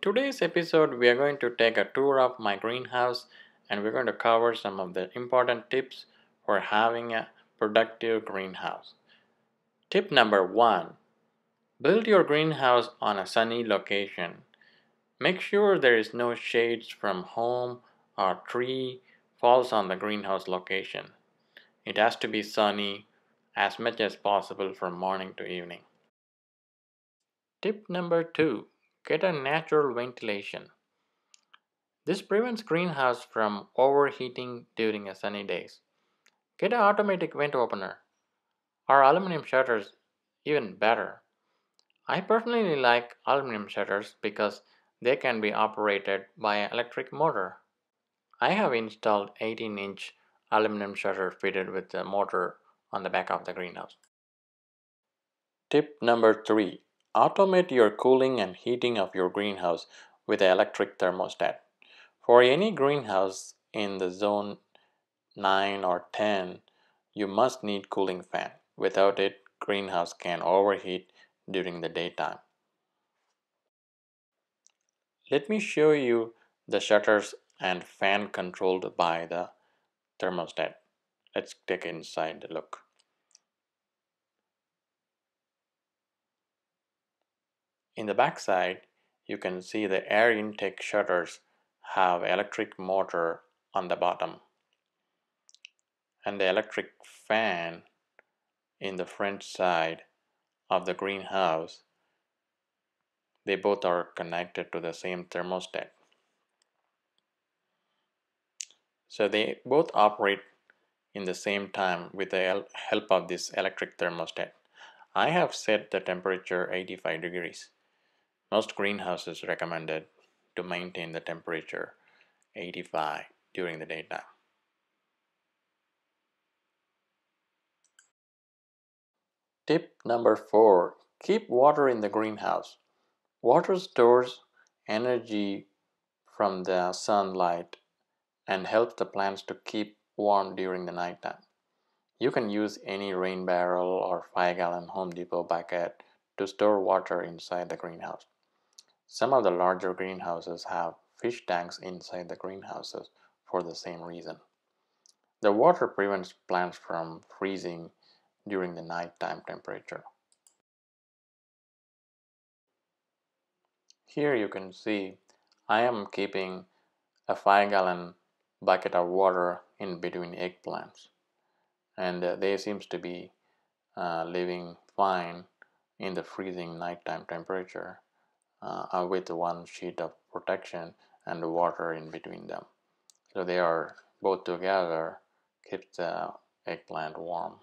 today's episode, we are going to take a tour of my greenhouse and we're going to cover some of the important tips for having a productive greenhouse. Tip number one build your greenhouse on a sunny location. Make sure there is no shades from home or tree falls on the greenhouse location. It has to be sunny as much as possible from morning to evening. Tip number two get a natural ventilation. This prevents greenhouse from overheating during sunny days. Get an automatic vent opener or aluminum shutters even better. I personally like aluminum shutters because they can be operated by an electric motor. I have installed 18 inch aluminum shutter fitted with a motor on the back of the greenhouse. Tip number 3 Automate your cooling and heating of your greenhouse with an electric thermostat. For any greenhouse in the zone 9 or 10, you must need cooling fan. Without it, greenhouse can overheat during the daytime. Let me show you the shutters and fan controlled by the thermostat. Let's take inside a look. In the back side, you can see the air intake shutters have electric motor on the bottom and the electric fan in the front side of the greenhouse. They both are connected to the same thermostat. So they both operate in the same time with the help of this electric thermostat. I have set the temperature 85 degrees most greenhouses recommended to maintain the temperature 85 during the daytime. Tip number 4. Keep water in the greenhouse. Water stores energy from the sunlight and helps the plants to keep warm during the nighttime. You can use any rain barrel or 5 gallon Home Depot bucket to store water inside the greenhouse. Some of the larger greenhouses have fish tanks inside the greenhouses for the same reason. The water prevents plants from freezing during the nighttime temperature. Here you can see I am keeping a 5 gallon bucket of water in between eggplants and uh, they seems to be uh, living fine in the freezing nighttime temperature uh, with one sheet of protection and water in between them. So they are both together keep the eggplant warm.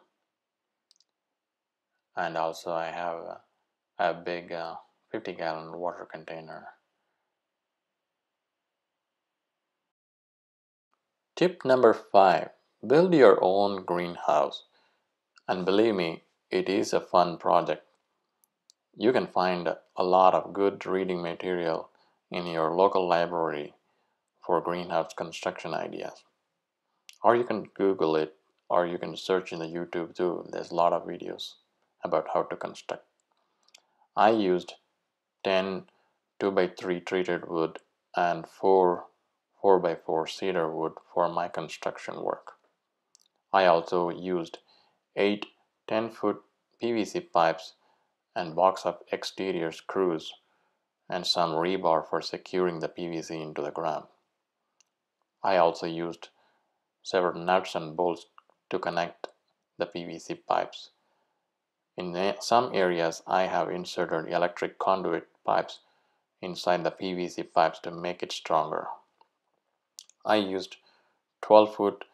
And also I have a, a big uh, 50 gallon water container. Tip number 5. Build your own greenhouse. And believe me, it is a fun project you can find a lot of good reading material in your local library for greenhouse construction ideas. Or you can Google it or you can search in the YouTube too. There's a lot of videos about how to construct. I used 10 2x3 treated wood and 4 4x4 cedar wood for my construction work. I also used 8 10 foot PVC pipes and box of exterior screws and some rebar for securing the PVC into the ground. I also used several nuts and bolts to connect the PVC pipes. In some areas, I have inserted electric conduit pipes inside the PVC pipes to make it stronger. I used 12 foot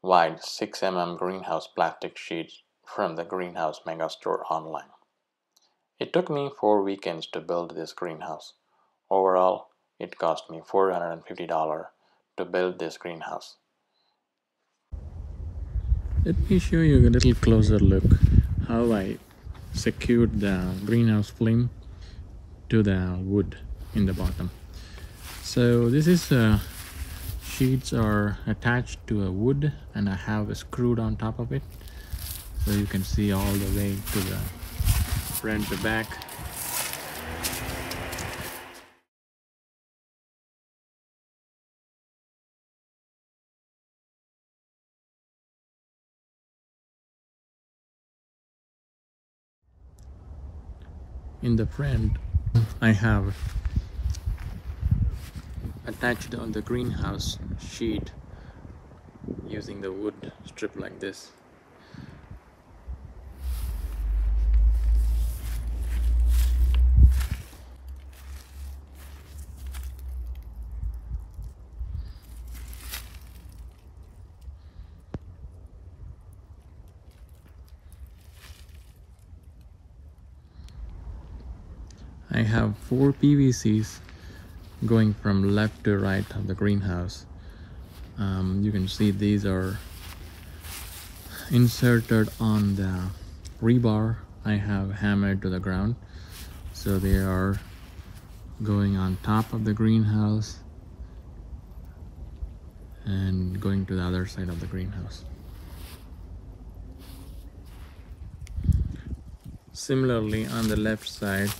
wide 6 mm greenhouse plastic sheets from the Greenhouse Megastore online. It took me four weekends to build this greenhouse. Overall, it cost me $450 to build this greenhouse. Let me show you a little closer look how I secured the greenhouse flame to the wood in the bottom. So this is uh, sheets are attached to a wood and I have a screwed on top of it so you can see all the way to the front to back. In the front, I have attached on the greenhouse sheet using the wood strip like this. I have four PVCs going from left to right of the greenhouse. Um, you can see these are inserted on the rebar I have hammered to the ground. So they are going on top of the greenhouse and going to the other side of the greenhouse. Similarly on the left side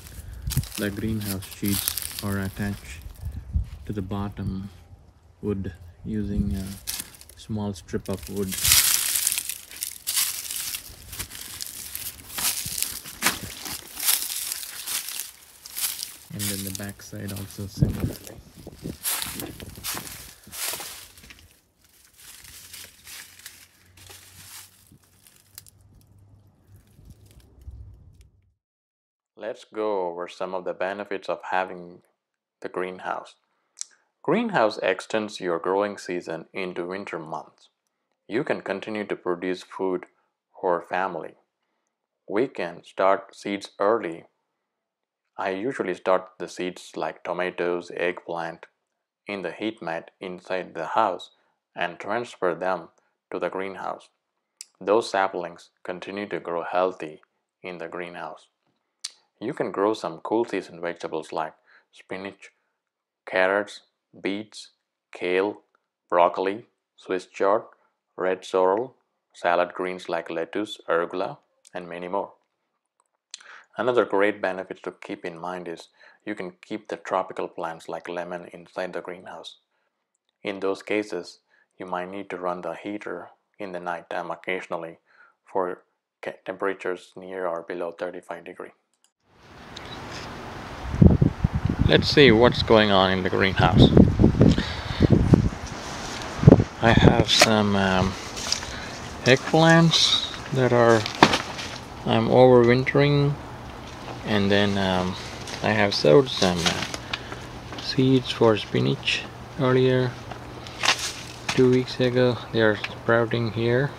the greenhouse sheets are attached to the bottom wood using a small strip of wood. And then the back side also similarly Let's go over some of the benefits of having the greenhouse. Greenhouse extends your growing season into winter months. You can continue to produce food for family. We can start seeds early. I usually start the seeds like tomatoes, eggplant in the heat mat inside the house and transfer them to the greenhouse. Those saplings continue to grow healthy in the greenhouse. You can grow some cool season vegetables like spinach, carrots, beets, kale, broccoli, Swiss chard, red sorrel, salad greens like lettuce, arugula, and many more. Another great benefit to keep in mind is you can keep the tropical plants like lemon inside the greenhouse. In those cases, you might need to run the heater in the night time occasionally for temperatures near or below 35 degree. Let's see what's going on in the greenhouse. I have some um, eggplants that are I'm overwintering. And then um, I have sowed some uh, seeds for spinach earlier two weeks ago. They are sprouting here.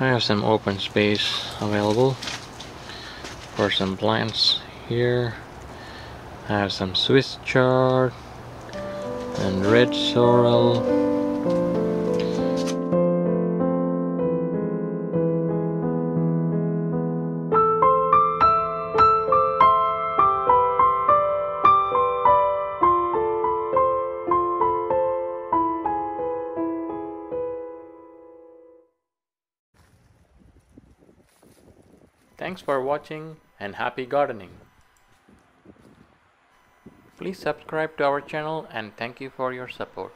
I have some open space available for some plants here I have some Swiss chard and red sorrel. Thanks for watching and happy gardening. Please subscribe to our channel and thank you for your support.